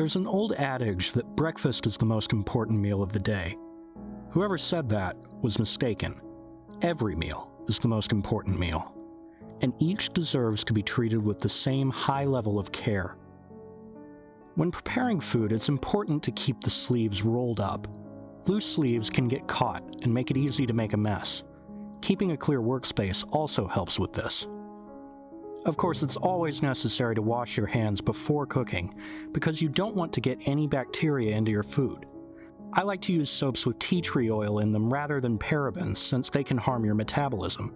There's an old adage that breakfast is the most important meal of the day. Whoever said that was mistaken. Every meal is the most important meal, and each deserves to be treated with the same high level of care. When preparing food, it's important to keep the sleeves rolled up. Loose sleeves can get caught and make it easy to make a mess. Keeping a clear workspace also helps with this. Of course, it's always necessary to wash your hands before cooking, because you don't want to get any bacteria into your food. I like to use soaps with tea tree oil in them rather than parabens, since they can harm your metabolism.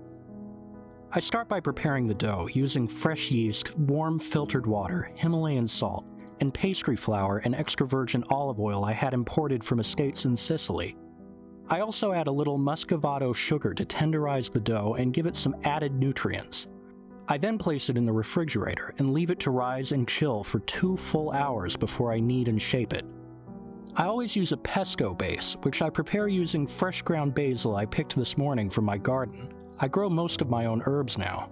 I start by preparing the dough using fresh yeast, warm filtered water, Himalayan salt, and pastry flour and extra virgin olive oil I had imported from estates in Sicily. I also add a little muscovado sugar to tenderize the dough and give it some added nutrients. I then place it in the refrigerator and leave it to rise and chill for two full hours before I knead and shape it. I always use a pesto base, which I prepare using fresh ground basil I picked this morning from my garden. I grow most of my own herbs now.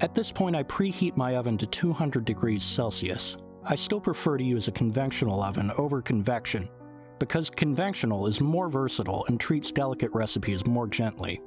At this point, I preheat my oven to 200 degrees Celsius. I still prefer to use a conventional oven over convection, because conventional is more versatile and treats delicate recipes more gently.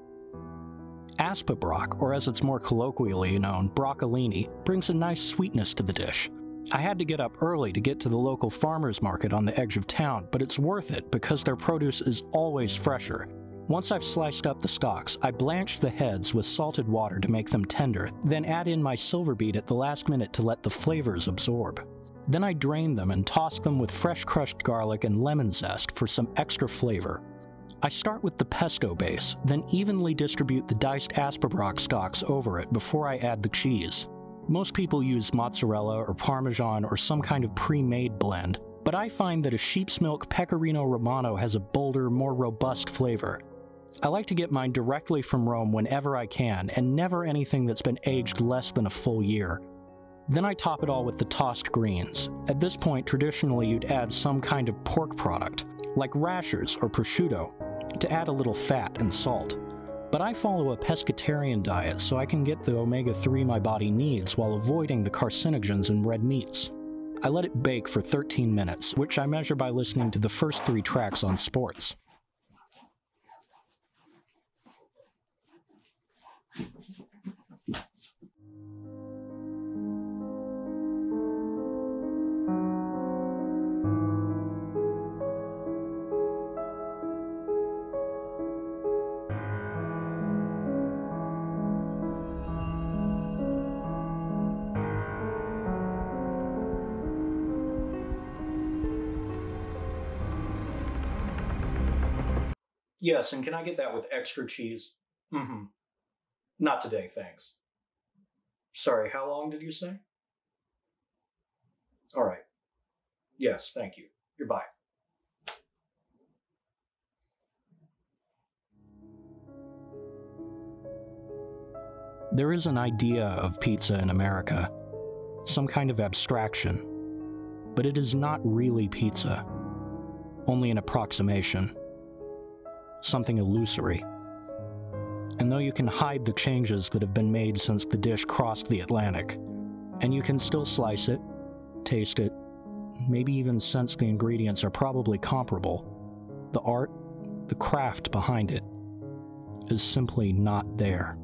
Aspa or as it's more colloquially known, broccolini, brings a nice sweetness to the dish. I had to get up early to get to the local farmer's market on the edge of town, but it's worth it because their produce is always fresher. Once I've sliced up the stalks, I blanch the heads with salted water to make them tender, then add in my silver beet at the last minute to let the flavors absorb. Then I drain them and toss them with fresh crushed garlic and lemon zest for some extra flavor. I start with the pesto base, then evenly distribute the diced Aspabroc stalks over it before I add the cheese. Most people use mozzarella or parmesan or some kind of pre-made blend, but I find that a sheep's milk pecorino romano has a bolder, more robust flavor. I like to get mine directly from Rome whenever I can, and never anything that's been aged less than a full year. Then I top it all with the tossed greens. At this point, traditionally you'd add some kind of pork product, like rashers or prosciutto, to add a little fat and salt. But I follow a pescatarian diet so I can get the omega 3 my body needs while avoiding the carcinogens in red meats. I let it bake for 13 minutes, which I measure by listening to the first three tracks on sports. Yes, and can I get that with extra cheese? Mm-hmm. Not today, thanks. Sorry, how long did you say? All right. Yes, thank you. Goodbye. There is an idea of pizza in America, some kind of abstraction, but it is not really pizza, only an approximation something illusory. And though you can hide the changes that have been made since the dish crossed the Atlantic, and you can still slice it, taste it, maybe even sense the ingredients are probably comparable, the art, the craft behind it, is simply not there.